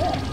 Yeah.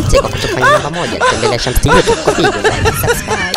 Vicheko kutoka nyumba moja, tembelea chaneli yetu kwa video. Subscribe.